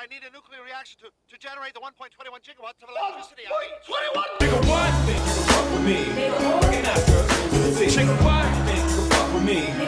I need a nuclear reaction to, to generate the 1.21 gigawatts of electricity. 1.21 gigawatt! Think you can fuck with me. Organize girls, Check a think you can fuck with me.